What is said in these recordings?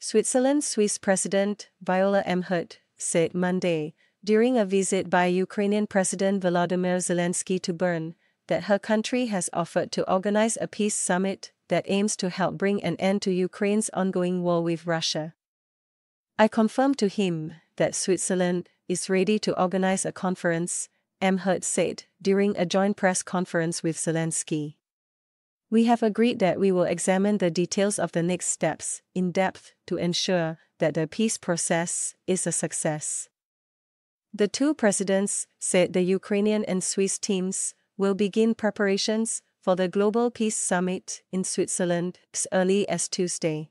Switzerland's Swiss President, Viola Amherd, said Monday, during a visit by Ukrainian President Volodymyr Zelenskyy to Bern, that her country has offered to organize a peace summit that aims to help bring an end to Ukraine's ongoing war with Russia. I confirmed to him that Switzerland is ready to organize a conference, Amherd said during a joint press conference with Zelenskyy. We have agreed that we will examine the details of the next steps in depth to ensure that the peace process is a success. The two presidents said the Ukrainian and Swiss teams will begin preparations for the Global Peace Summit in Switzerland as early as Tuesday.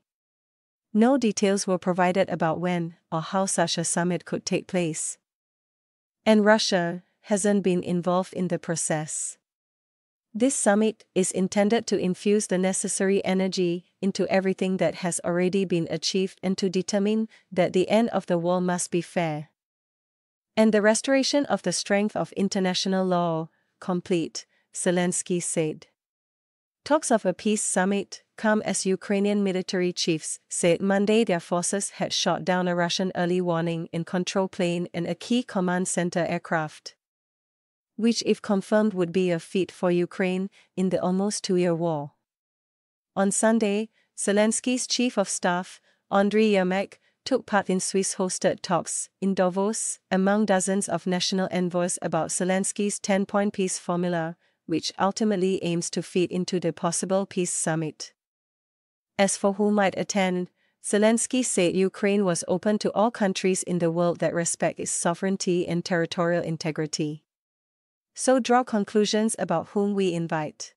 No details were provided about when or how such a summit could take place. And Russia hasn't been involved in the process. This summit is intended to infuse the necessary energy into everything that has already been achieved and to determine that the end of the war must be fair. And the restoration of the strength of international law, complete, Zelenskyy said. Talks of a peace summit come as Ukrainian military chiefs said Monday their forces had shot down a Russian early warning in control plane and a key command center aircraft. Which, if confirmed, would be a feat for Ukraine in the almost two year war. On Sunday, Zelenskyy's chief of staff, Andriy Yermak, took part in Swiss hosted talks in Davos among dozens of national envoys about Zelenskyy's 10 point peace formula, which ultimately aims to feed into the possible peace summit. As for who might attend, Zelenskyy said Ukraine was open to all countries in the world that respect its sovereignty and territorial integrity. So draw conclusions about whom we invite.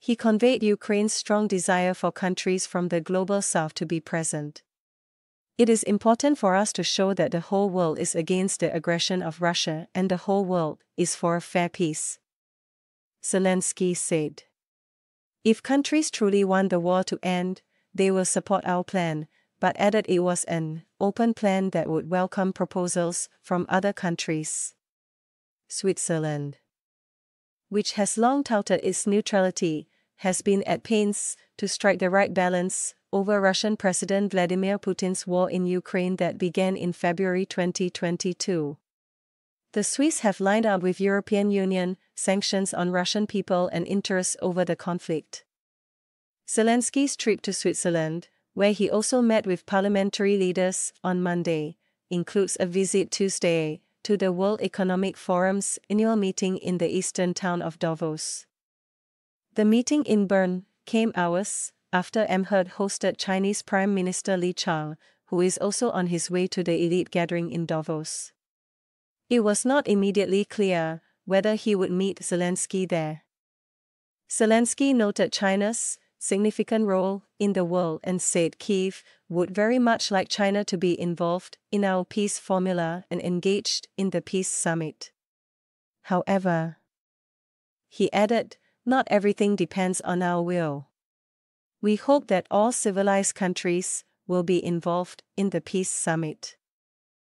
He conveyed Ukraine's strong desire for countries from the global south to be present. It is important for us to show that the whole world is against the aggression of Russia and the whole world is for a fair peace. Zelenskyy said. If countries truly want the war to end, they will support our plan, but added it was an open plan that would welcome proposals from other countries. Switzerland, which has long touted its neutrality, has been at pains to strike the right balance over Russian President Vladimir Putin's war in Ukraine that began in February 2022. The Swiss have lined up with European Union sanctions on Russian people and interests over the conflict. Zelenskyy's trip to Switzerland, where he also met with parliamentary leaders on Monday, includes a visit Tuesday to the World Economic Forum's annual meeting in the eastern town of Davos. The meeting in Bern came hours after Amherd hosted Chinese Prime Minister Li Qiang, who is also on his way to the elite gathering in Davos. It was not immediately clear whether he would meet Zelenskyy there. Zelenskyy noted China's significant role in the world and said Kiev would very much like China to be involved in our peace formula and engaged in the peace summit. However, he added, not everything depends on our will. We hope that all civilized countries will be involved in the peace summit.